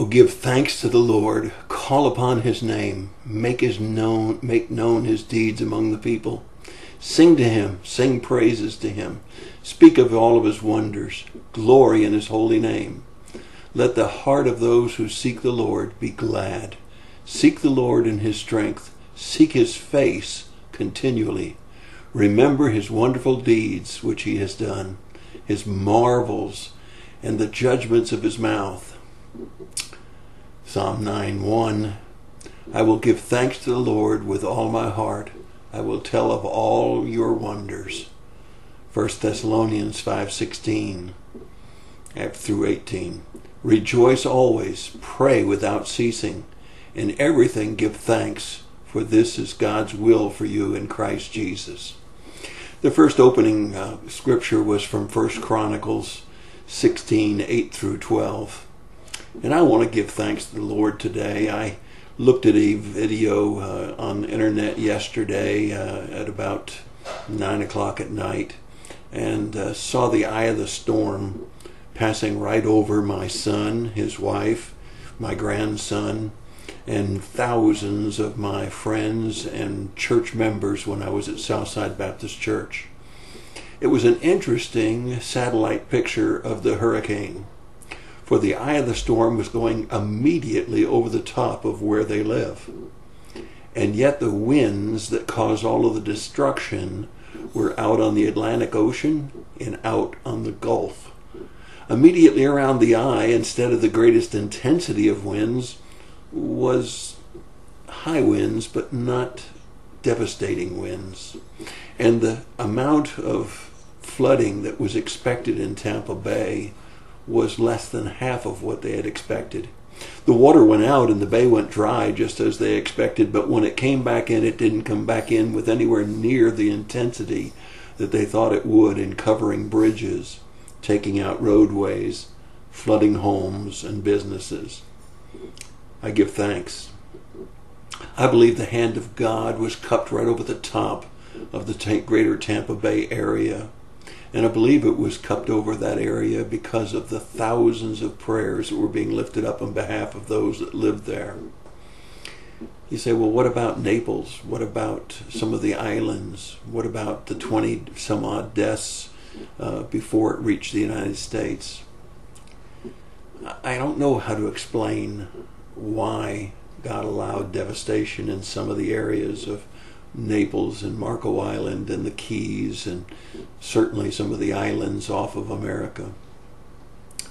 Oh, give thanks to the Lord, call upon his name, make his known make known his deeds among the people. Sing to him, sing praises to him. Speak of all of his wonders, glory in his holy name. Let the heart of those who seek the Lord be glad. Seek the Lord in his strength, seek his face continually. Remember his wonderful deeds which he has done, his marvels, and the judgments of his mouth. Psalm 9 1 I will give thanks to the Lord with all my heart. I will tell of all your wonders. 1 Thessalonians 5:16 through 18. Rejoice always, pray without ceasing. In everything give thanks, for this is God's will for you in Christ Jesus. The first opening uh, scripture was from 1 Chronicles 16, 8 through 12. And I want to give thanks to the Lord today. I looked at a video uh, on the internet yesterday uh, at about 9 o'clock at night and uh, saw the eye of the storm passing right over my son, his wife, my grandson, and thousands of my friends and church members when I was at Southside Baptist Church. It was an interesting satellite picture of the hurricane, for the eye of the storm was going immediately over the top of where they live. And yet the winds that caused all of the destruction were out on the Atlantic Ocean and out on the Gulf. Immediately around the eye, instead of the greatest intensity of winds, was high winds, but not devastating winds. And the amount of flooding that was expected in Tampa Bay was less than half of what they had expected. The water went out and the bay went dry just as they expected, but when it came back in, it didn't come back in with anywhere near the intensity that they thought it would in covering bridges, taking out roadways, flooding homes and businesses. I give thanks. I believe the hand of God was cupped right over the top of the greater Tampa Bay area. And I believe it was cupped over that area because of the thousands of prayers that were being lifted up on behalf of those that lived there. You say, well, what about Naples? What about some of the islands? What about the 20 some odd deaths uh, before it reached the United States? I don't know how to explain why God allowed devastation in some of the areas of Naples and Marco Island and the Keys and certainly some of the islands off of America.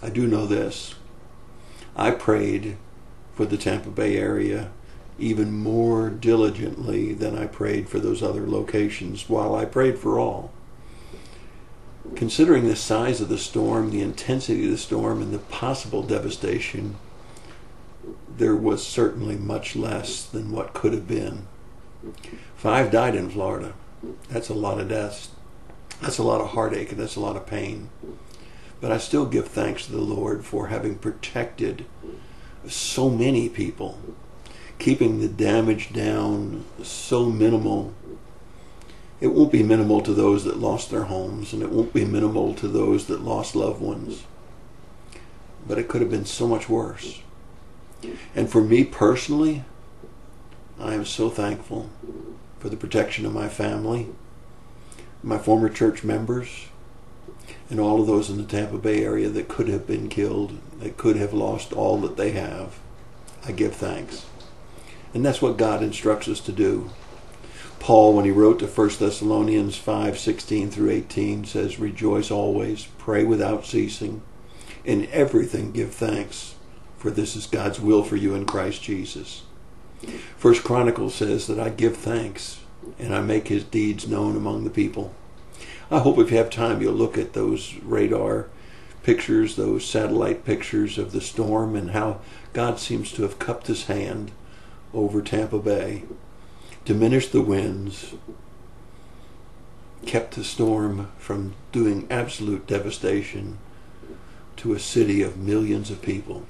I do know this. I prayed for the Tampa Bay area even more diligently than I prayed for those other locations while I prayed for all. Considering the size of the storm, the intensity of the storm, and the possible devastation, there was certainly much less than what could have been. Five died in Florida. That's a lot of deaths. That's a lot of heartache and that's a lot of pain. But I still give thanks to the Lord for having protected so many people, keeping the damage down so minimal. It won't be minimal to those that lost their homes, and it won't be minimal to those that lost loved ones. But it could have been so much worse. And for me personally, I am so thankful for the protection of my family, my former church members, and all of those in the Tampa Bay area that could have been killed, that could have lost all that they have. I give thanks. And that's what God instructs us to do. Paul, when he wrote to 1 Thessalonians 5 16 through 18, says, Rejoice always, pray without ceasing, in everything give thanks, for this is God's will for you in Christ Jesus. First Chronicles says that I give thanks and I make his deeds known among the people. I hope if you have time you'll look at those radar pictures, those satellite pictures of the storm and how God seems to have cupped his hand over Tampa Bay, diminished the winds, kept the storm from doing absolute devastation to a city of millions of people.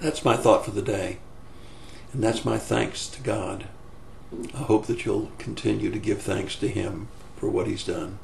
That's my thought for the day. And that's my thanks to God. I hope that you'll continue to give thanks to Him for what He's done.